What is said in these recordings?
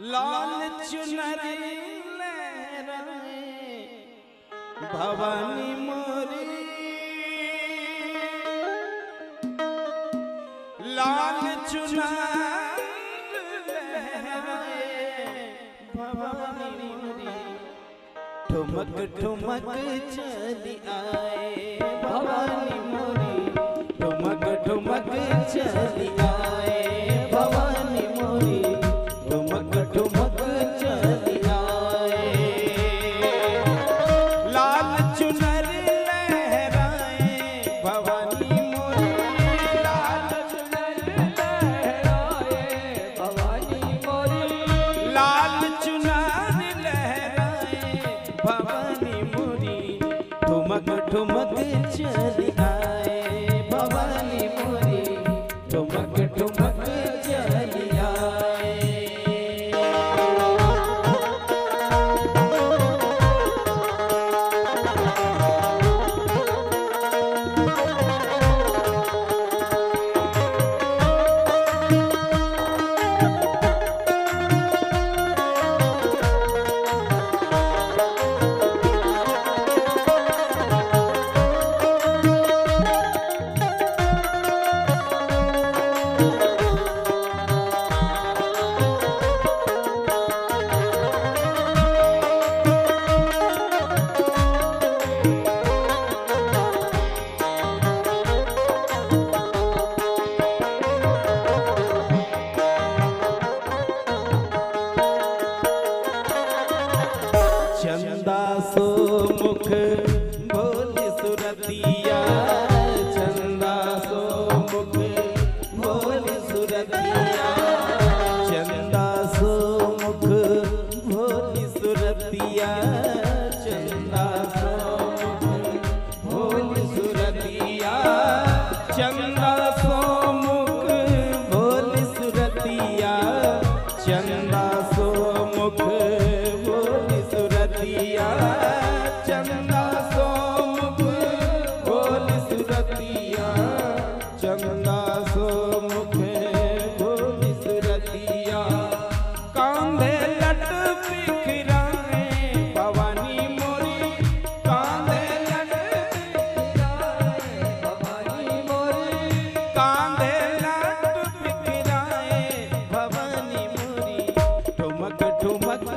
लाल चुनरी भवानी मोरी। लाल चुनार भवानी ठुमक ठुमक चली आए, भवानी मोरी। ठुमक ठुमक चली आए। चले Okay.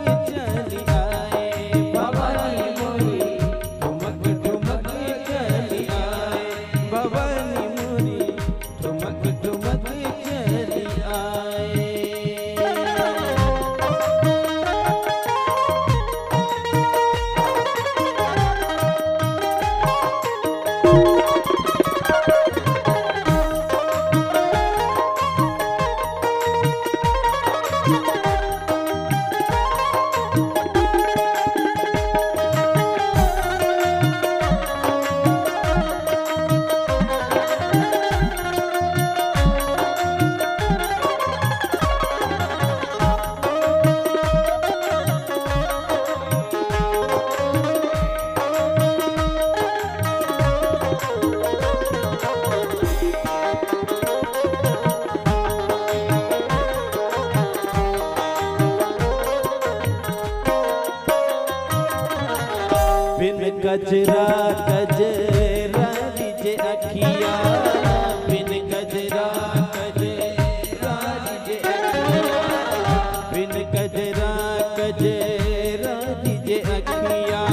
चलिया बिन गजरा गजरा अखिया बिन गजरा गजरा रिज बिन गजरा अखिया।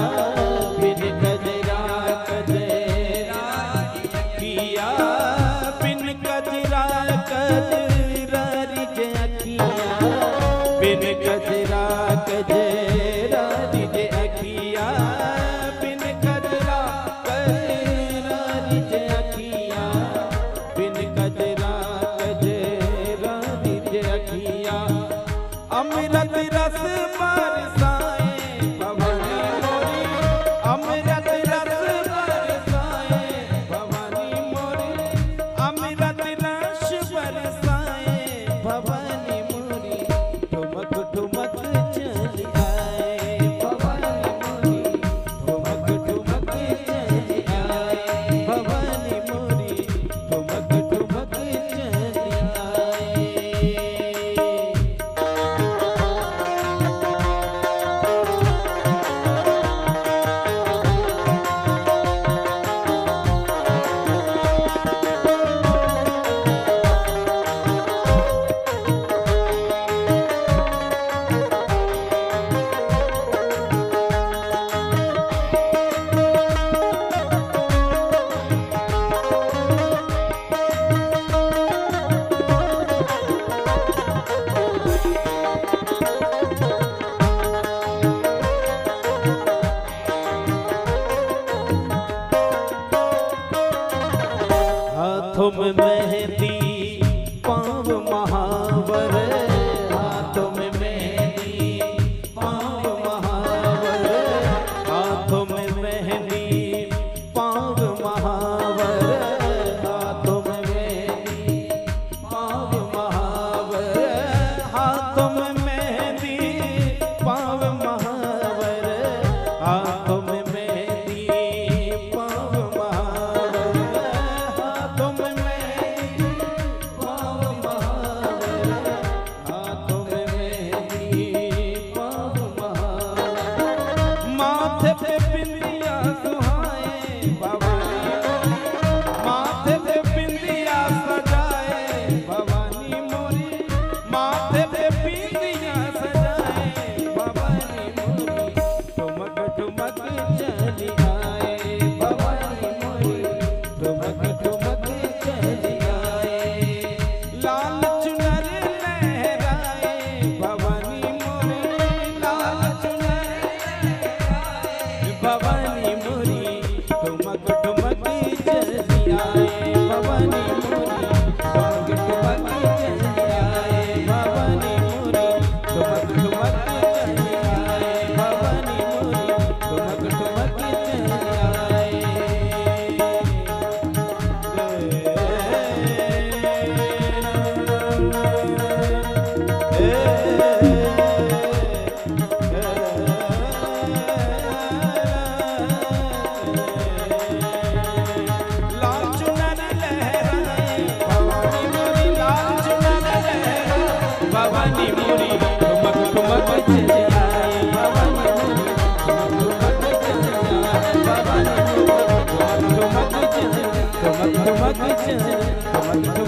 तुम मेहंदी चली 推荐，就。